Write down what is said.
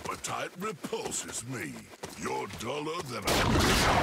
appetite repulses me. You're duller than a